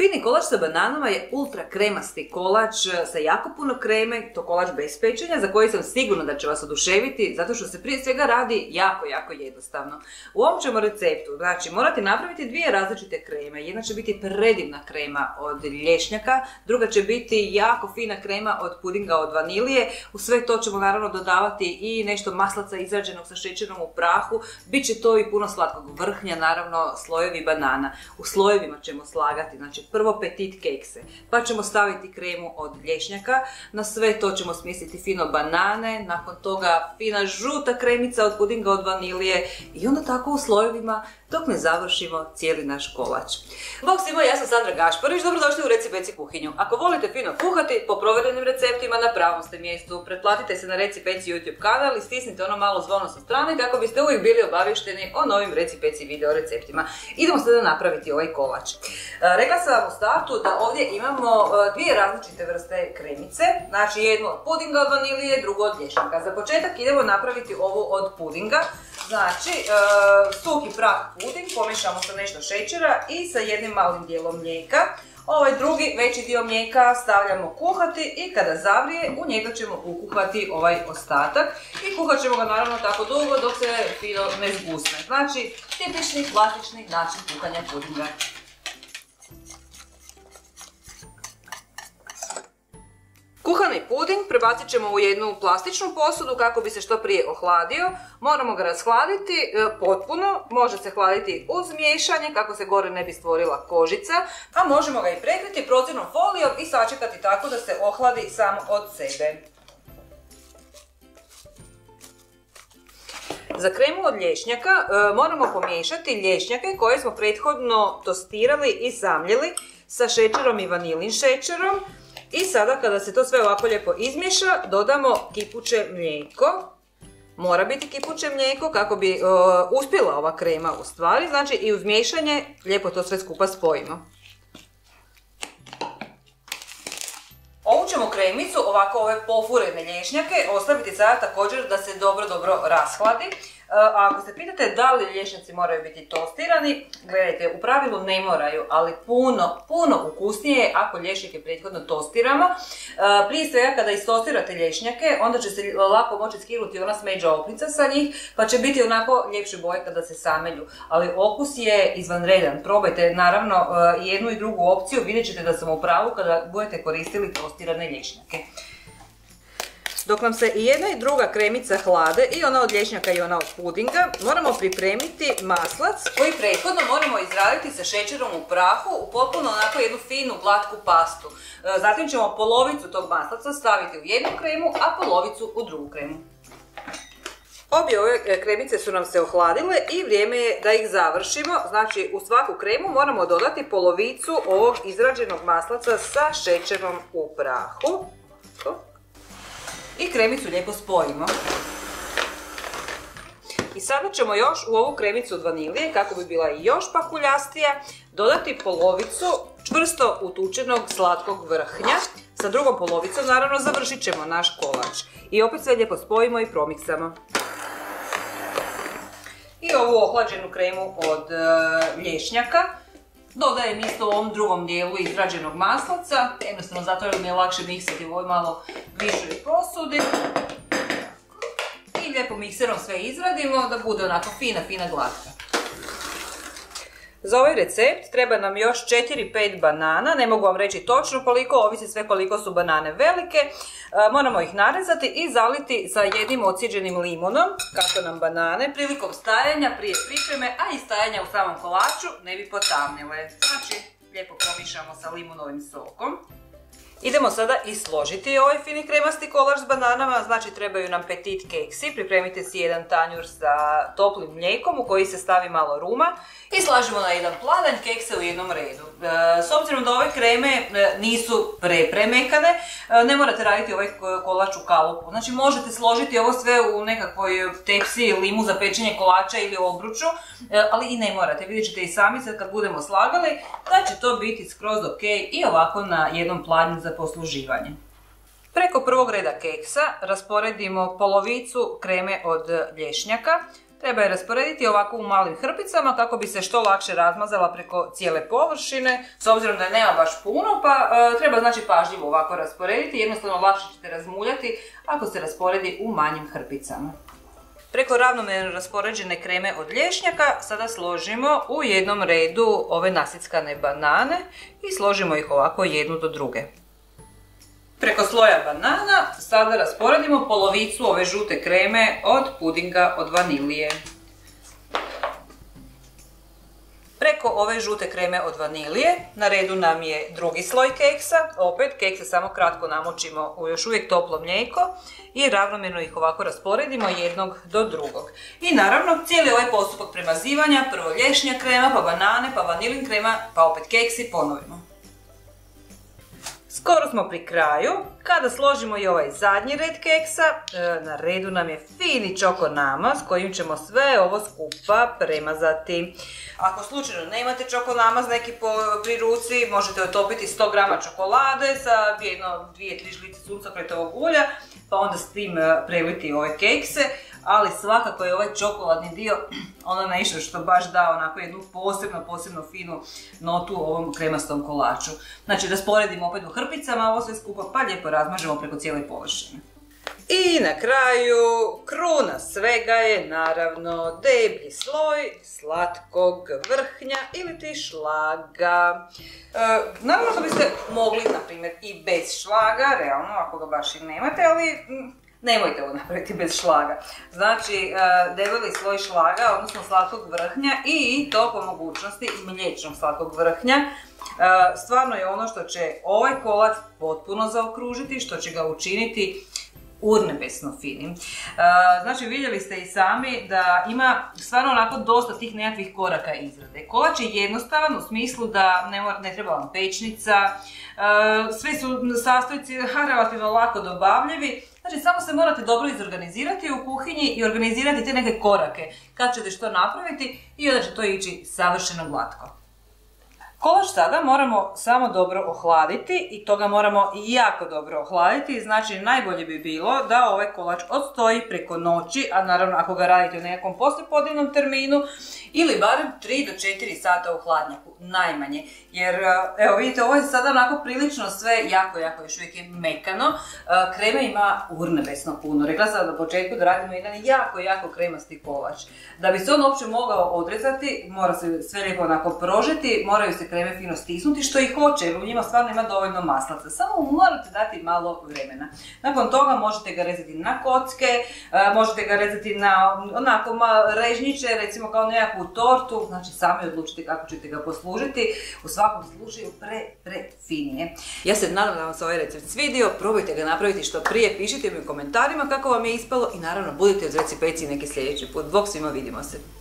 Fini kolač sa bananama je ultra kremasti kolač e, sa jako puno kreme, to kolač bez pečenja, za koji sam sigurna da će vas oduševiti, zato što se prije svega radi jako, jako jednostavno. U ovom ćemo receptu, znači morate napraviti dvije različite kreme. Jedna će biti predivna krema od lješnjaka, druga će biti jako fina krema od pudinga od vanilije. U sve to ćemo naravno dodavati i nešto maslaca izrađenog sa šećerom u prahu. Biće to i puno slatkog vrhnja, naravno slojevi banana. U slojevima ćemo slagati, znači prvo petit kekse, pa ćemo staviti kremu od lješnjaka, na sve to ćemo smisliti fino banane, nakon toga fina žuta kremica od pudinga od vanilije i onda tako u slojevima dok ne završimo cijeli naš kolač. Bog svima, ja sam Sandra Gašparić, dobrodošli u Reci kuhinju. Ako volite fino kuhati, po provedenim receptima na pravom ste mjestu. Pretplatite se na Reci YouTube kanal i stisnite ono malo zvono sa strane kako biste uvijek bili obavješteni o novim Reci video receptima. Idemo sada napraviti ovaj kolač. E, rekla sam vam u startu da ovdje imamo e, dvije različite vrste kremice, znači jednu od pudinga od vanilije, drugu od lješnjaka. Za početak idemo napraviti ovu od pudinga. Znači, e, suhi prah puding pomiješamo sa nešto šećera i sa jednim malim dijelom mlijeka. Ovaj drugi veći dio mlijeka stavljamo kuhati i kada zavrije u njega ćemo ukuhati ovaj ostatak. I kuhat ćemo ga naravno tako dugo dok se fino ne zgusne. Znači, tipični, klasični način kuhanja pudinga. Kuhani puding prebacit ćemo u jednu plastičnu posudu kako bi se što prije ohladio. Moramo ga rashladiti e, potpuno, može se hladiti uz miješanje kako se gore ne bi stvorila kožica, a možemo ga i prekriti procirnom folijom i sačekati tako da se ohladi sam od sebe. Za kremu od lješnjaka e, moramo pomiješati lješnjake koje smo prethodno tostirali i zamljeli sa šećerom i vanilin šećerom. I sada kada se to sve ovako lijepo izmiješa, dodamo kipuće mlijeko. Mora biti kipuće mlijeko kako bi uh, uspjela ova krema u stvari. Znači i uz miješanje lijepo to sve skupa spojimo. Ovu ćemo kremicu, ovako ove pofurene lješnjake, ostaviti sada također da se dobro, dobro rashladi. A ako se pitate da li lješnjaci moraju biti tostirani, gledajte, u pravilu ne moraju, ali puno, puno ukusnije ako lješnjake prethodno tostiramo. Prije svega kada istostirate lješnjake, onda će se lako moći skinuti ona smeđa opnica sa njih, pa će biti onako ljepše boje kada se samelju. Ali okus je izvanredan. Probajte naravno jednu i drugu opciju, vidjet ćete da sam u pravu kada budete koristili tostirane lješnjake. Dok nam se i jedna i druga kremica hlade, i ona od lješnjaka i ona od pudinga, moramo pripremiti maslac koji prethodno moramo izraditi sa šećerom u prahu u potpuno onako jednu finu, glatku pastu. E, zatim ćemo polovicu tog maslaca staviti u jednu kremu, a polovicu u drugu kremu. Obje ove e, kremice su nam se ohladile i vrijeme je da ih završimo. Znači u svaku kremu moramo dodati polovicu ovog izrađenog maslaca sa šećerom u prahu i kremicu lijepo spojimo. I sada ćemo još u ovu kremicu od vanilije, kako bi bila još pakuljastija, dodati polovicu čvrsto utučenog slatkog vrhnja. Sa drugom polovicom naravno završit ćemo naš kolač. I opet sve lijepo spojimo i promiksamo. I ovu ohlađenu kremu od e, lješnjaka Dodajem isto u ovom drugom dijelu izrađenog maslaca, jednostavno zato jer mi je lakše miksati u ovoj malo višoj posudi. I lijepo mikserom sve izradimo da bude onako fina, fina glatka. Za ovaj recept treba nam još 4-5 banana, ne mogu vam reći točno koliko, ovisi sve koliko su banane velike. E, moramo ih narezati i zaliti sa jednim ocijeđenim limonom, kako nam banane, prilikom stajanja, prije pripreme, a i stajanja u samom kolaču ne bi potamnile. Znači, lijepo promišamo sa limunovim sokom. Idemo sada i složiti ovaj fini kremasti kolač s bananama, znači trebaju nam petit keksi, pripremite si jedan tanjur sa toplim mlijekom u koji se stavi malo ruma i slažemo na jedan pladan kekse u jednom redu. E, s obzirom da ove kreme e, nisu prepremekane, e, ne morate raditi ovaj kolač u kalupu. Znači možete složiti ovo sve u nekakvoj tepsi, limu za pečenje kolača ili obruču, ali i ne morate. Vidjet ćete i sami sad kad budemo slagali da će to biti skroz ok i ovako na jednom planu za posluživanje. Preko prvog reda keksa rasporedimo polovicu kreme od lješnjaka, Treba je rasporediti ovako u malim hrpicama kako bi se što lakše razmazala preko cijele površine. S obzirom da nema baš puno, pa e, treba znači pažljivo ovako rasporediti. Jednostavno lakše ćete razmuljati ako se rasporedi u manjim hrpicama. Preko ravnomjerno raspoređene kreme od lješnjaka sada složimo u jednom redu ove nasickane banane i složimo ih ovako jednu do druge. Preko sloja banana sada rasporedimo polovicu ove žute kreme od pudinga od vanilije. Preko ove žute kreme od vanilije na redu nam je drugi sloj keksa. Opet kekse samo kratko namočimo u još uvijek toplo mlijeko i ravnomjerno ih ovako rasporedimo jednog do drugog. I naravno cijeli ovaj postupak premazivanja, prvo lješnja krema, pa banane, pa vanilin krema, pa opet keksi ponovimo. Skoro smo pri kraju. Kada složimo i ovaj zadnji red keksa, e, na redu nam je fini čoko namaz kojim ćemo sve ovo skupa premazati. Ako slučajno nemate čoko namaz neki pri ruci, možete otopiti 100 grama čokolade sa jedno, dvije, tri žlice suncokretovog ulja, pa onda s tim e, preliti ove kekse ali svakako je ovaj čokoladni dio ono nešto što baš da onako jednu posebno, posebno finu notu ovom kremastom kolaču. Znači rasporedimo opet u hrpicama ovo sve skupa pa lijepo razmažemo preko cijele površine. I na kraju, kruna svega je naravno deblji sloj slatkog vrhnja ili ti šlaga. E, naravno da biste mogli, na primjer, i bez šlaga, realno, ako ga baš i nemate, ali Nemojte ovo napraviti bez šlaga. Znači, e, debeli sloj šlaga, odnosno slatkog vrhnja i to po mogućnosti mliječnog slatkog vrhnja. E, stvarno je ono što će ovaj kolac potpuno zaokružiti, što će ga učiniti urnebesno finim. E, znači vidjeli ste i sami da ima stvarno onako dosta tih nekakvih koraka izrade. Kolač je jednostavan u smislu da ne, ne treba vam pečnica, svi su sastojci relativno lako dobavljivi, Znači, samo se morate dobro izorganizirati u kuhinji i organizirati te neke korake kad ćete što napraviti i onda će to ići savršeno glatko. Kolač sada moramo samo dobro ohladiti i to ga moramo jako dobro ohladiti. Znači najbolje bi bilo da ovaj kolač odstoji preko noći, a naravno ako ga radite u nekakvom poslijepodnevnom terminu ili barem 3 do 4 sata u hladnjaku, najmanje. Jer evo vidite ovo je sada onako prilično sve jako, jako još uvijek je mekano. Kreme ima urnebesno puno. Rekla sam na početku da radimo jedan jako, jako kremasti kolač. Da bi se on uopće mogao odrezati, mora se sve lijepo onako prožeti, moraju se kreme fino stisnuti, što i hoće, jer u njima stvarno ima dovoljno maslaca. Samo morate dati malo vremena. Nakon toga možete ga rezati na kocke, e, možete ga rezati na onako režnjiće, recimo kao nekakvu tortu, znači sami odlučite kako ćete ga poslužiti. U svakom slučaju pre, pre finije. Ja se nadam da vam se ovaj recept svidio, probajte ga napraviti što prije, pišite mi u komentarima kako vam je ispalo i naravno budite uz recipeci neki sljedeći put. Bog svima, vidimo se!